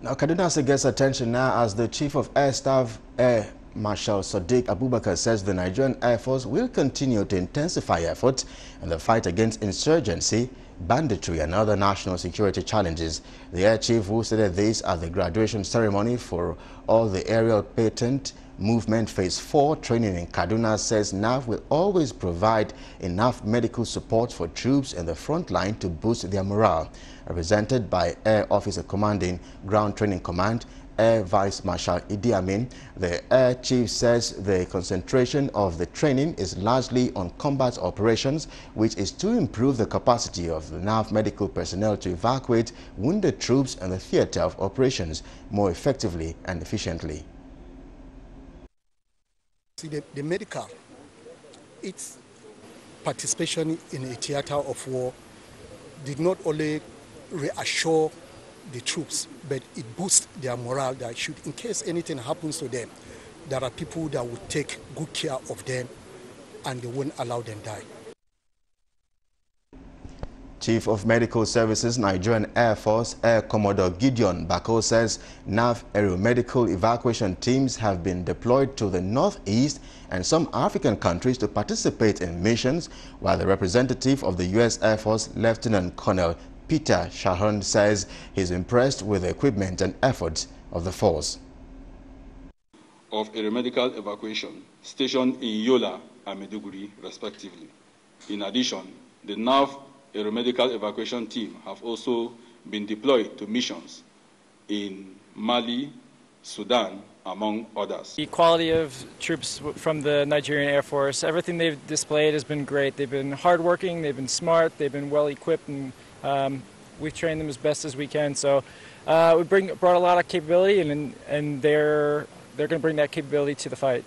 Now, Kaduna gets attention now as the Chief of Air Staff, Air Marshal Sadiq Abubakar says the Nigerian Air Force will continue to intensify efforts in the fight against insurgency, banditry and other national security challenges. The Air Chief who stated this at the graduation ceremony for all the aerial patient Movement Phase 4 training in Kaduna says NAF will always provide enough medical support for troops in the front line to boost their morale. Represented by Air Officer Commanding Ground Training Command, Air Vice Marshal Idi Amin, the Air Chief says the concentration of the training is largely on combat operations, which is to improve the capacity of the NAF medical personnel to evacuate wounded troops in the theater of operations more effectively and efficiently. See, the, the medical, its participation in a theater of war did not only reassure the troops, but it boosts their morale that should, in case anything happens to them, there are people that will take good care of them and they won't allow them die. Chief of Medical Services, Nigerian Air Force, Air Commodore Gideon Bako says NAF aeromedical evacuation teams have been deployed to the northeast and some African countries to participate in missions, while the representative of the U.S. Air Force, Lieutenant Colonel Peter Shahern, says he's impressed with the equipment and efforts of the force. Of aeromedical evacuation stationed in Yola and Maiduguri, respectively. In addition, the NAF aeromedical evacuation team have also been deployed to missions in Mali, Sudan, among others. The quality of troops from the Nigerian Air Force, everything they've displayed has been great. They've been hardworking, they've been smart, they've been well equipped, and um, we've trained them as best as we can. So uh, we bring, brought a lot of capability, and, and they're, they're going to bring that capability to the fight.